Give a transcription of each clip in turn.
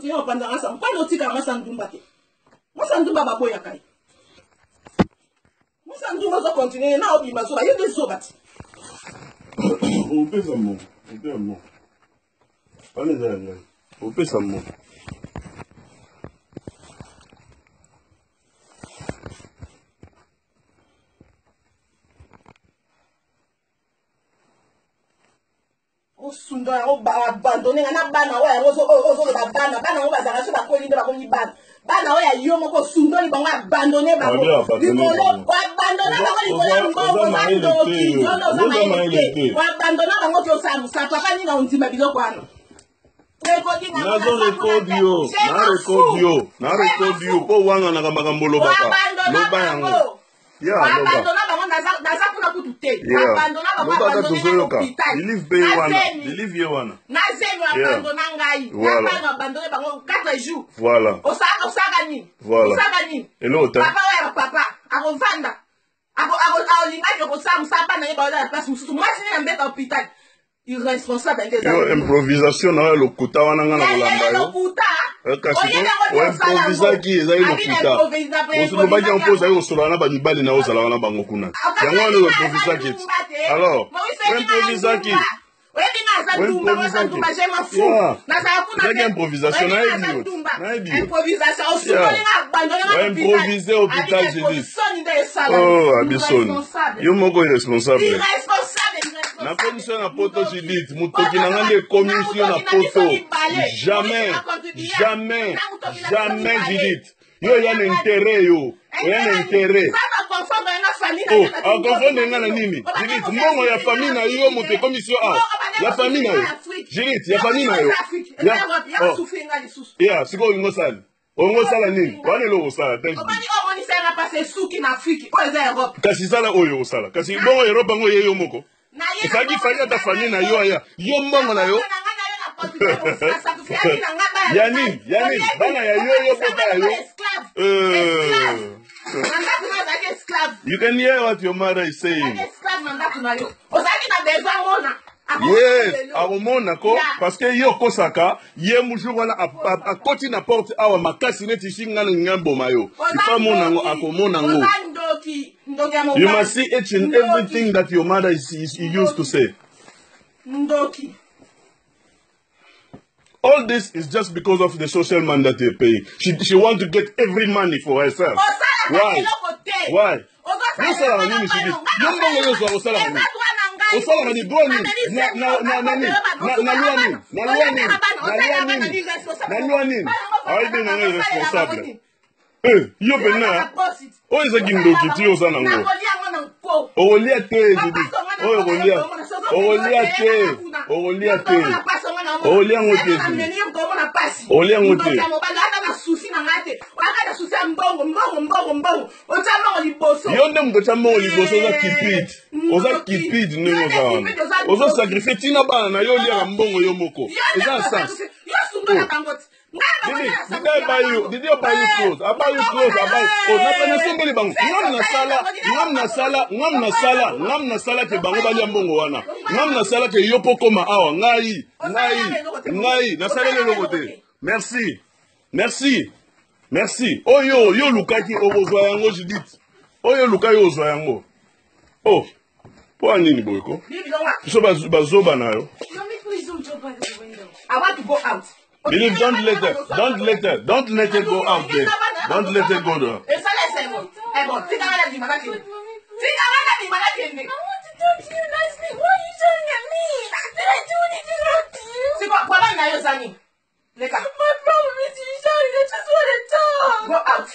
continue opandaka nsa mpani otikala mwasi andumba te mwasi andumba baboyaka ye mwasi andumba ozokontinue na obima zoba ye nde zoba te opesa mo opeya mo wana eza ya ngai opesa mo osunga yango donné nga na bana oyo yango ozoloba bana bana yango bazalaka so bakoli nde bakomi bana bana oyo yo moko sundoli bango abandone bango likolo abandona bango likolo ya mbongo na ndoki ndono oza mayele te abandona bango ti osalusa papa ninga ondima biloko wana nazo rekodi yo na rekodi yo na rekodi yo mpo owanganaka makambo olobaka loba yango naza kuna kutu te abandona bango abandone na hôpital bilivre ye wana abandona ngai ngai abandone bango 4 jours voilà osaka osaka nini voilà osaka nini elota papa oyo papa akovanda akolinga akokosala mosala na ye baoza na place mosusu mwasi ne na mbeta hôpital irresponsable yo improvisation na yo lokota wana nga na kolamba yo oimprovisaki eh, ezali lokutalobaki yango mpo ozali kosolaka na bamibali na yo ozalaka na bango kuna yango wana oimprovisaki alors oimprovisaki oyebi nga aza ntumba oza ntumba jenga fu nazala kunaimprovisation osukolinga agbandolingaimprovise hôpital jésusoni nde esalabisoni yo moko irresponsable nakomisi yo na poto judith eh, eh, oh, motoki na nga nde ekomisi yo na poto jamais jamais jamais judith yo oya na intere yo oya na intere akonfonde nga na nini judith mbongo ya famille na yo moto ekomisi yo a ya fami na yo jirit ya fami na yo ya oh. sikoyo olingi osala olingi osala nini wana eloko osala kasi sala oyo osala kasi bongo erope yango ye yo moko ezalaki fali ata fami na yo aya yo mbongo na yo ya nini ya nini bana ya yo yo bota ya yo eh. You can hear what your mother is saying. ye na porte awa makasi neti ifa you must see each and everything that your mother is, is, used to say ndoki All this is just because of the social man that they pay. She, she wants to get every money for herself. Why? Why? Why? osalaka liboni na lwa nini ayibe nanga irresponsable yo pena oyo ezaki ndoki ti oza nango okolia te okolia te okolia te oliango te oliango te yo nde moto otya mbongo liboso oza kipide eh, oza kipide ndenge oza wana ozosakrifie ntina bana na yo oliaka mbongo yo moko eza na sens oh. Did I buy you? Did I buy you clothes? I buy you clothes. I buy. Oh, na na sembeli bango. Ngam na sala, ngam na sala, ngam na sala, ngam na sala ke bango bali mbongo wana. Ngam na sala ke yopo koma awa ngai, ngai, ngai na sala le lokote. Merci. Merci. Merci. Oyo yo lukaki okozwa yango Judith. Oyo lukaki ozwa yango. Oh. Po anini boyko? So bazoba nayo. Let me please don't jump out the window. I want to go out. Believe, don't let her, don't let her, don't let her go out there. Don't let her go there. I want to talk to you nicely. Why are you staring at me? Did I do anything wrong to you? See, but what are you saying? My problem is you shouting. I just want to talk. Go out.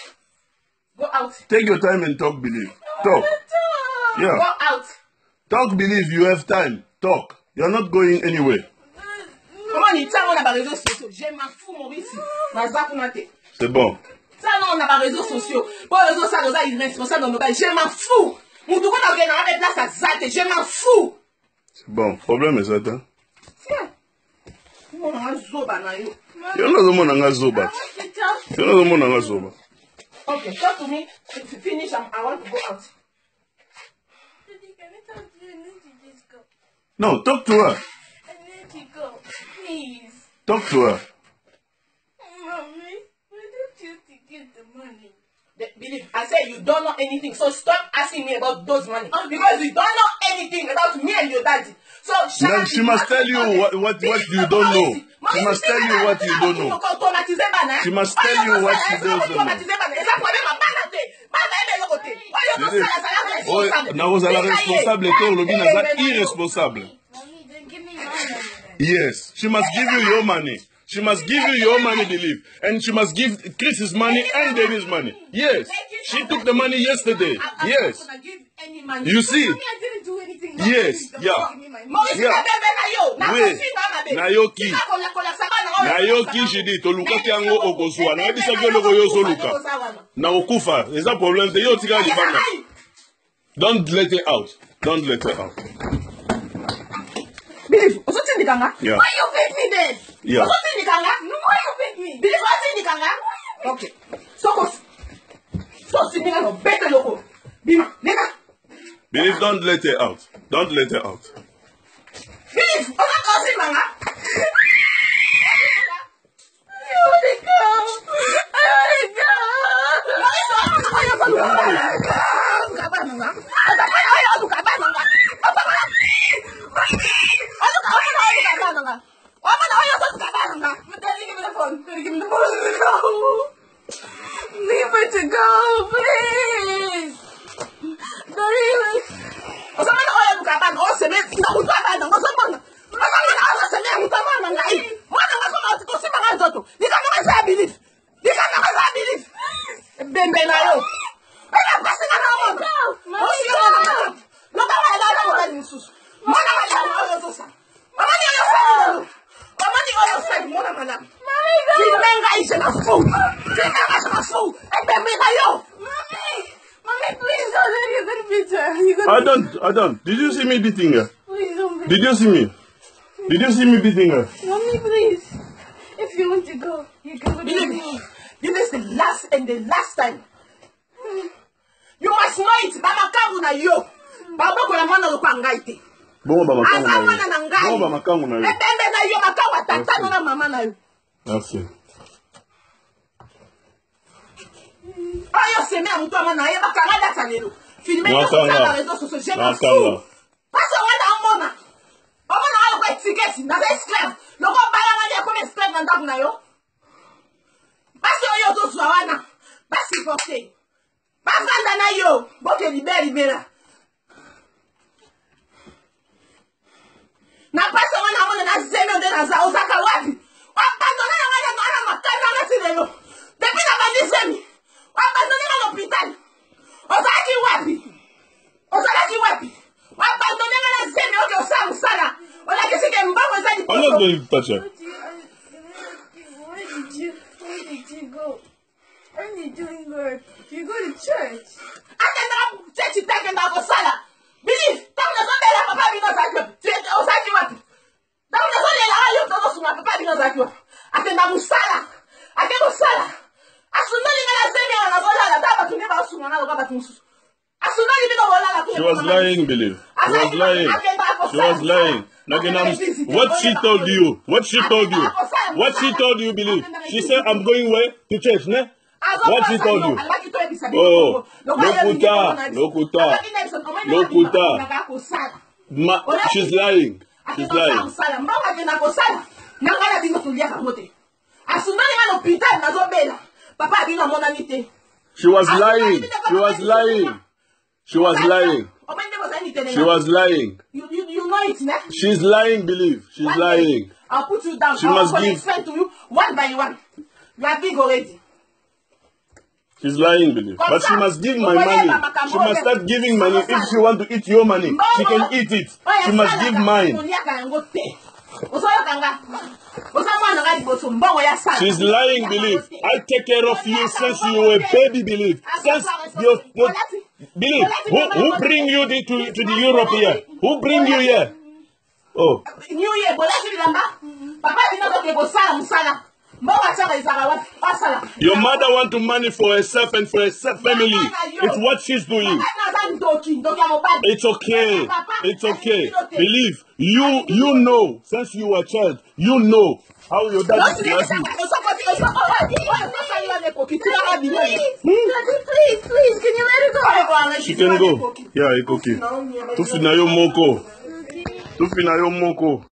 Go out. Take your time and talk, believe. Talk. talk. Yeah. Go out. Talk, believe. You have time. Talk. You're not going anywhere. Come on, you talk. baréseau sociaux je m'en fous morisi naza kuna te c'est bon sana on a baréseau sociaux po réseau sala oza irresponsable mobali je m'en fous mutu kona okende na be place aza te je m'en fous c'est bon problème eza te monanga zoba na yo yo nazomona nga zoba ah, yo nazomona nga zoba Okay, talk to me. Finish. I'm, I want to go out. No, talk to her. Talk to her. Mommy, why don't you to give the money? The, believe, I said you don't know anything, so stop asking me about those money. Because you don't know anything about me and your daddy. So no, she must tell you what, what, what you don't know. She must tell you what you don't know. She must tell you what she doesn't know. oyo na kozala responsable ete olobi naza irresponsable Yes, she must give you your money. She must give you your money, believe. And she must give Chris's money and David's money. Yes. She took the money yesterday. Yes. You see? Yes. Yeah. Yeah. Wait. Nayoki. Nayoki she did. Olukaki yango okozwa. Na bisa koloko yo Na okufa. Is that problem? Don't let it out. Don't let it out. Believe. me Kanga? Yeah. Why you beat me then? Yeah. Because you me Kanga? No, why you beat me? Because you me Kanga? Okay. So cos. So sitting on a better local. Bina, nigga. Believe, don't let her out. Don't let her out. I don't, I don't. Did you see me beating her? Please don't Did you see me? Did you see me beating her? Mommy, please. If you want to go, you can go to Believe me. This is the last and the last time. You must know it. Baba kangu na yo. Baba ko ya mwana lokwa ngai te. Bongo ba makangu na yo. Aza mwana na ngai. Bongo ba makangu na yo. Ebembe na yo makangu atatano na mama na yo. Merci. Oyo seme ya mutu amana yebaka ngai data lelo. filme yo kotia na réseau sociaux je m'en fous parce wana omona omona aloko etiketi naza esclave loko obalanga nde ekomi esclave na ndako na yo basi oyo tozwa wana basiporte bafanda na yo boke libea libela na pasi wana omona na zemi nde naza didn't touch her. Where did you, Believe, She was lying, believe. She was lying. She was lying. Naginam What she told you? What she told you? What she told you, believe? She said, I'm going away to church, ne? What she told you? Oh, lokuta, lokuta, lokuta. Ma, she's lying. She's lying. nanga na bino toliaka ngo te asundani nga na hôpital nazobela papa abino amonani te she was lying she was lying she was lying she was lying ne? She's lying, believe. She's one lying. Day, I'll put you down. She I'll must give. friend to you one by one. You are big already. She's lying, believe. But she must give my money. She must start giving money. If she want to eat your money, she can eat it. She must give mine. She's lying, believe. I take care of you since you were a baby, believe. Since your, your Believe. Who, who bring you the, to, to the Europe here? Who bring you here? Oh. New Year, bolasi bilamba. Papa bilamba ke bosala musala. Your mother want to money for herself and for her family. It's what she's doing. It's okay. It's okay. Believe you. You know since you were a child. You know how your dad. she can go ya ekoki tufi na yo moko tufi na yo moko